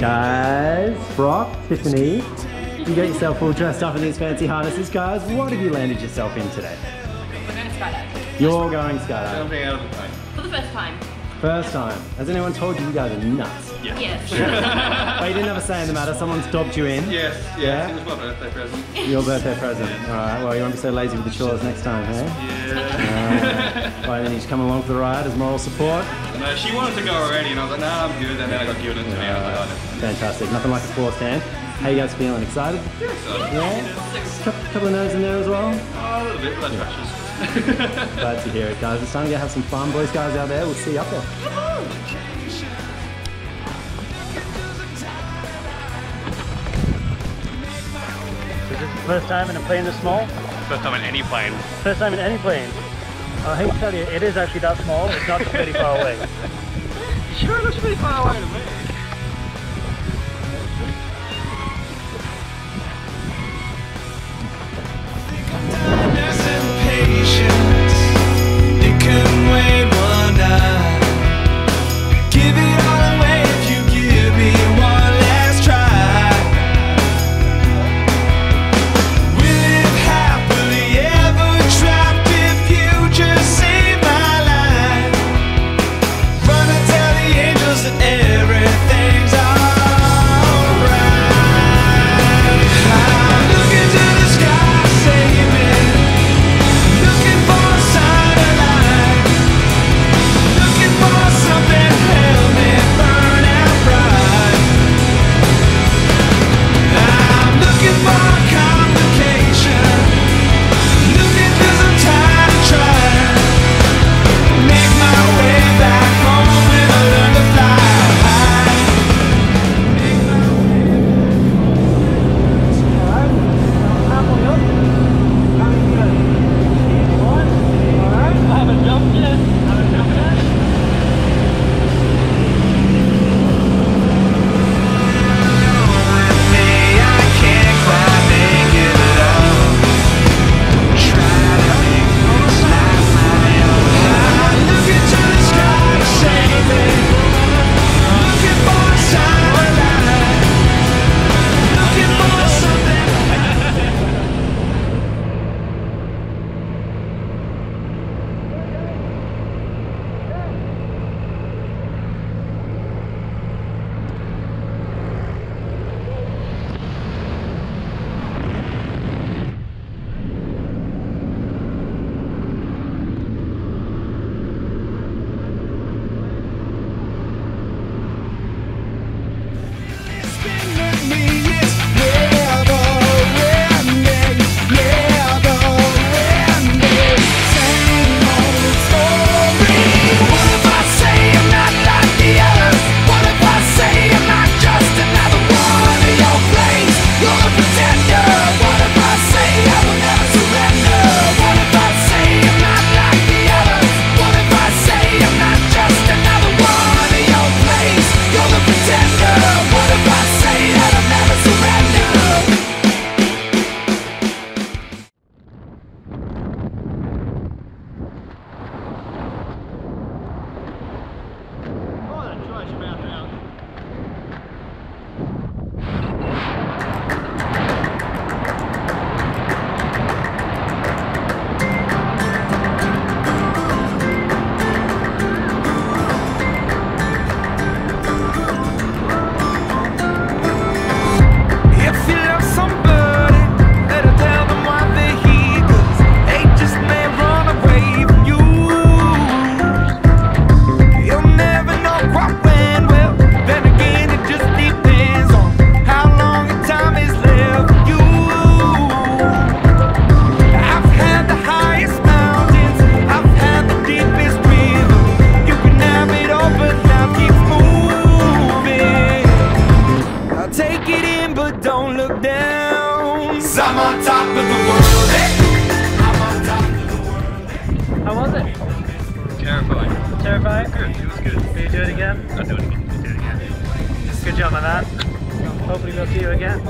G'day guys, Brock, Tiffany. You got yourself all dressed up in these fancy harnesses, guys. What have you landed yourself in today? We're going to skydive. You're going skydiving. Jumping out of the plane. For the first time. First time. Has anyone told you you guys are nuts? Yes. Oh, you didn't have a say in the matter. Someone's dobbed you in. Yes, Yeah? It was my birthday present. Your birthday present. All right. Well, you won't be so lazy with the chores next time, hey? Yeah. Right, then you just come along for the ride as moral support. no, she wanted to go already, and I was like, nah, I'm good. And then I got given it to me. I was like, oh, no. Fantastic. Nothing like a forced hand. How you guys feeling? Excited? So, Yeah. Couple, couple of nerves in there as well. oh, a little bit, but that's precious. Glad to hear it, guys. It's time to have some fun, boys, guys out there. We'll see you up there. Is this the first time in a plane this small? First time in any plane. First time in any plane. I hate to tell you, it is actually that small. It's not very far away. Sure, it looks pretty far away Cause I'm on top of the world. Hey. How was it? Terrifying. Terrifying? Good, it was good. You do it again? I'll do it again. Do it again. Good job on that. Hopefully we'll see you again.